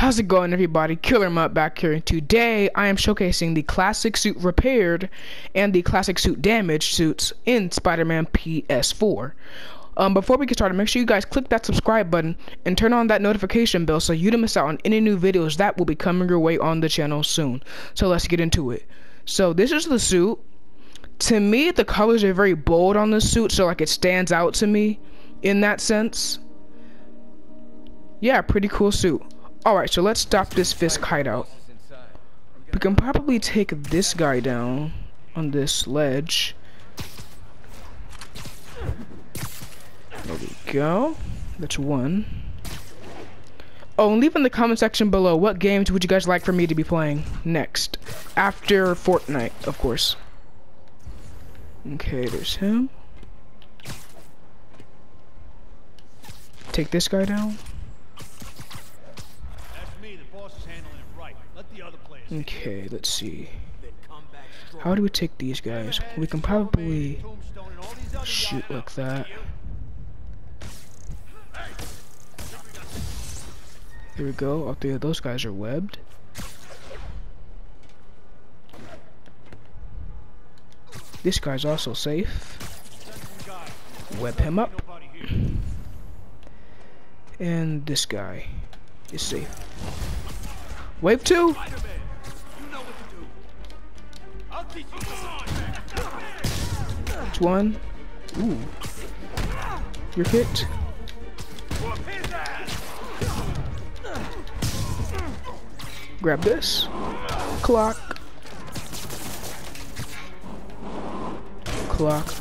How's it going everybody? Killer Mutt back here today I am showcasing the classic suit repaired and the classic suit damaged suits in Spider-Man PS4. Um, before we get started, make sure you guys click that subscribe button and turn on that notification bell so you don't miss out on any new videos that will be coming your way on the channel soon. So let's get into it. So this is the suit. To me, the colors are very bold on the suit, so like it stands out to me in that sense. Yeah, pretty cool suit. Alright, so let's stop this Fisk hideout. We can probably take this guy down on this ledge. There we go. That's one. Oh, and leave in the comment section below what games would you guys like for me to be playing next. After Fortnite, of course. Okay, there's him. Take this guy down. Okay, let's see. How do we take these guys? We can probably shoot like that. Here we go. All three of those guys are webbed. This guy's also safe. Web him up. And this guy is safe. Wave two! Which one? Ooh. You're hit. Grab this. Clock. Clock.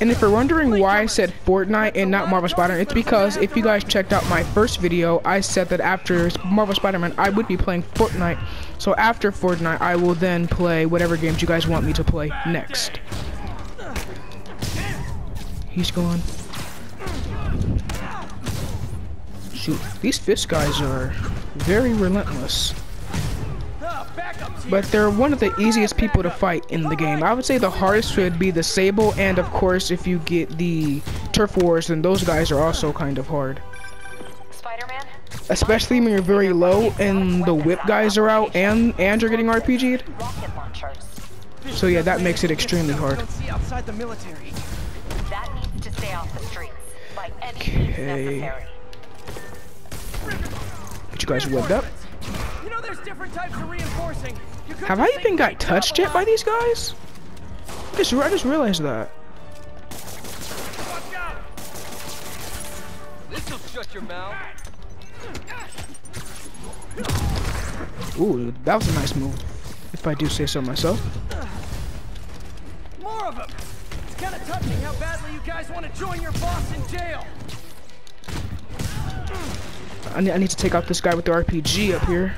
And if you're wondering why I said Fortnite and not Marvel Spider-Man, it's because if you guys checked out my first video, I said that after Marvel Spider-Man, I would be playing Fortnite. So after Fortnite, I will then play whatever games you guys want me to play next. He's gone. Shoot, these Fisk guys are very relentless but they're one of the easiest people to fight in the game. I would say the hardest would be the Sable, and of course, if you get the Turf Wars, then those guys are also kind of hard. Especially when you're very low and the whip guys are out and and you're getting RPG'd. So yeah, that makes it extremely hard. Okay. Get you guys webbed up. You know there's different types of reinforcing. Have I even got touched yet by these guys? I just, I just realized that. This'll shut your mouth. Ooh, that was a nice move, if I do say so myself. More of them. It's kind of touching how badly you guys want to join your boss in jail. I need, I need to take out this guy with the RPG up here.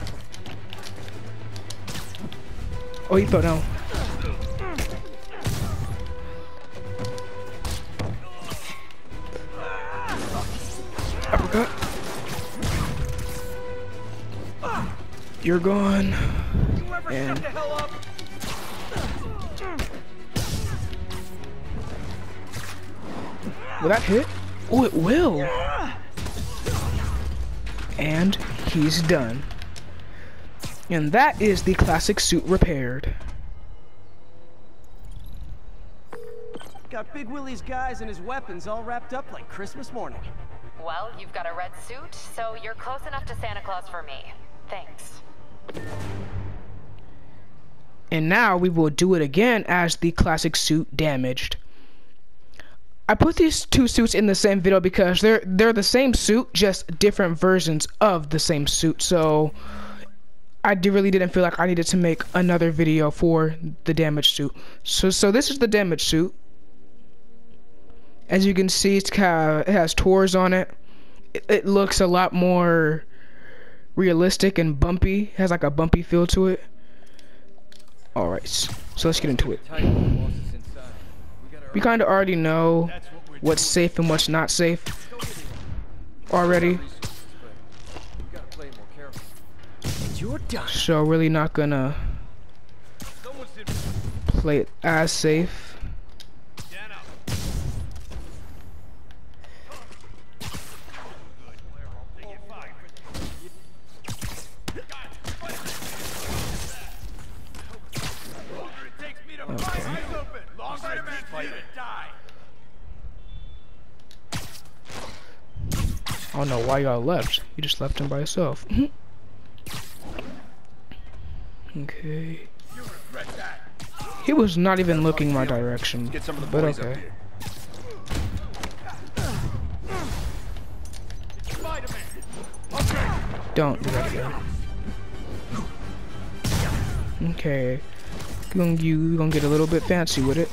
Oh, he fell down. Uppercut. You're gone. And Will that hit? Oh, it will. And he's done. And that is the classic suit repaired. Got Big Willie's guys and his weapons all wrapped up like Christmas morning. Well, you've got a red suit, so you're close enough to Santa Claus for me. Thanks. And now we will do it again as the classic suit damaged. I put these two suits in the same video because they're they're the same suit, just different versions of the same suit. So I really didn't feel like I needed to make another video for the damage suit. So, so this is the damage suit. As you can see, it's kind of, it has tours on it. it. It looks a lot more realistic and bumpy. It has like a bumpy feel to it. Alright, so let's get into it. We kind of already know what's safe and what's not safe already. You're done. So really not gonna play it as safe. I don't know why y'all left. You just left him by yourself. okay. He was not even looking my direction. Get some of the But okay. Don't do that again. Okay. Gonna, you gonna get a little bit fancy with it.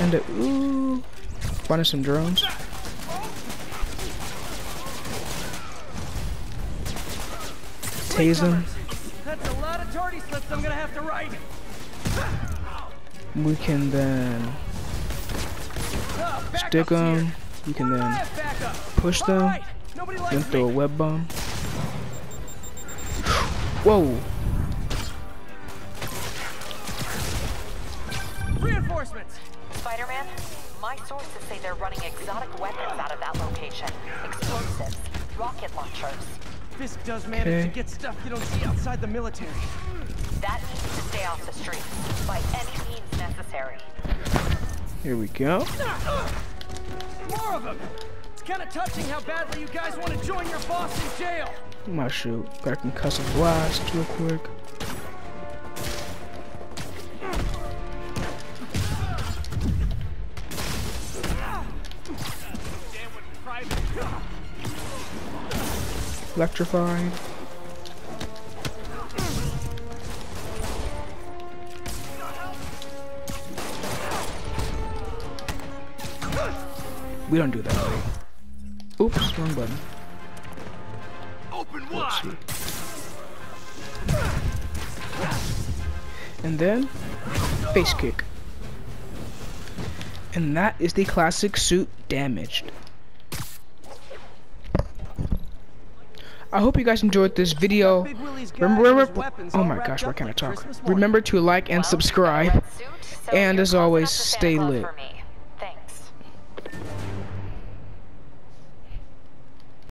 And it, ooh, finding some drones. Tase him. That's a lot of tardy slips I'm gonna have to write. We can then Oh, stick them. You can Why do I then push them. right. Then throw a web bomb. Whoa! Reinforcements. Spider-Man, my sources say they're running exotic weapons out of that location. Explosives, rocket launchers. Fisk does manage Okay. to get stuff you don't see outside the military. That needs to stay off the streets by any means necessary. Here we go. More of them. It's kind of touching how badly you guys want to join your boss in jail. My shoot. Got a concussive blast real quick. Electrified. We don't do that. Oops, wrong button. Open wide. And then face kick. And that is the classic suit damaged. I hope you guys enjoyed this video. Big Willie's guys Remember, remember oh my gosh, why can't I talk? Remember to like and Well, you got a subscribe. red suit, so And as always, enough to Santa stay lit.